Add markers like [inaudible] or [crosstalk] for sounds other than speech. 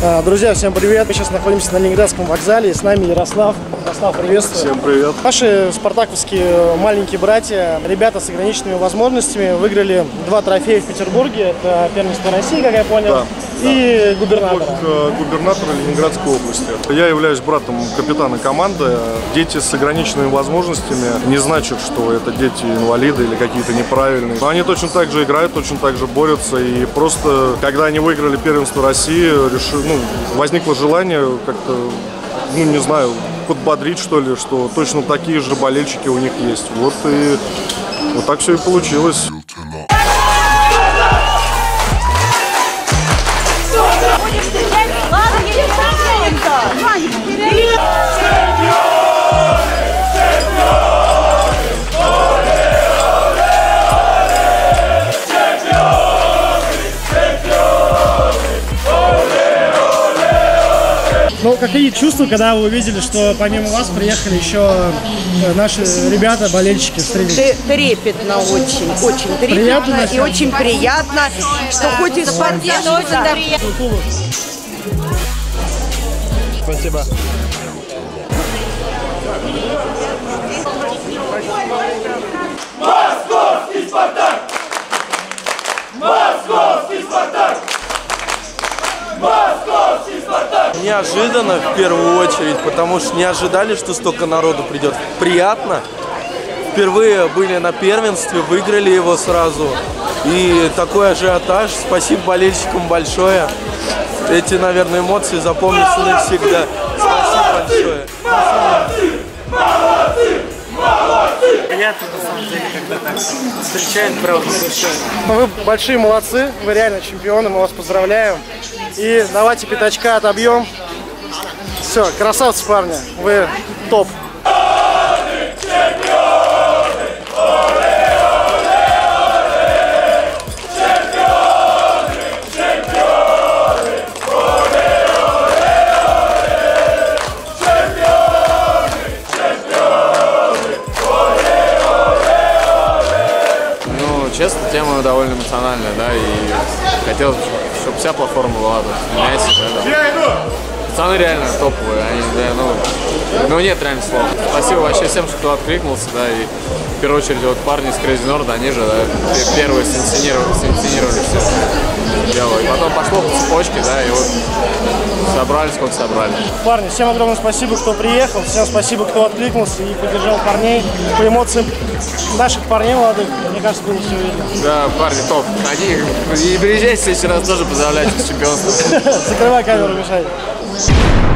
А, Друзья, всем привет! Мы сейчас находимся на Ленинградском вокзале. С нами Ярослав. Ярослав, приветствую. Всем привет. Наши спартаковские маленькие братья, ребята с ограниченными возможностями, выиграли два трофея в Петербурге. Это первенство России, как я понял, Да, и губернатора. Кубок э, губернатора Ленинградской области. Я являюсь братом капитана команды. Дети с ограниченными возможностями не значит, что это дети инвалиды или какие-то неправильные. Но они точно так же играют, точно так же борются. И просто, когда они выиграли первенство России, реши- ну, возникло желание как-то, ну не знаю, подбодрить что ли, что точно такие же болельщики у них есть. Вот и вот так все и получилось. Ну, какие чувства, когда вы увидели, что помимо вас приехали еще э, наши ребята, болельщики, встретились? Трепетно очень, очень трепетно Приятно, и очень приятно, что хоть и спортивно, очень Спасибо. Неожиданно в первую очередь, потому что не ожидали, что столько народу придет. Приятно. Впервые были на первенстве, выиграли его сразу. И такой ажиотаж. Спасибо болельщикам большое. Эти, наверное, эмоции запомнятся навсегда. Спасибо большое. Приятно, на самом деле, когда так встречают, правда. Ну, Вы большие молодцы, вы реально чемпионы, мы вас поздравляем. И давайте пятачка отобьем. Все, красавцы, парни, вы топ. Честно, тема довольно эмоциональная, да, и хотелось бы, чтобы вся платформа была тут Мясе, да, да. Пацаны реально топовые, они, да, ну, ну нет реально слов. Спасибо вообще всем, кто откликнулся, да, и в первую очередь вот парни с Crazy Nord, они же, да, пе- первые синсценировали, синсценировали все дело. И потом пошло по цепочке, да, и вот собрали, сколько собрали. Парни, всем огромное спасибо, кто приехал, всем спасибо, кто откликнулся и поддержал парней. По эмоциям наших парней молодых, мне кажется, было все видно. Да, парни, топ. Они, и приезжайте в следующий раз тоже поздравляйте с чемпионством. [laughs] Закрывай камеру, мешай. Jones.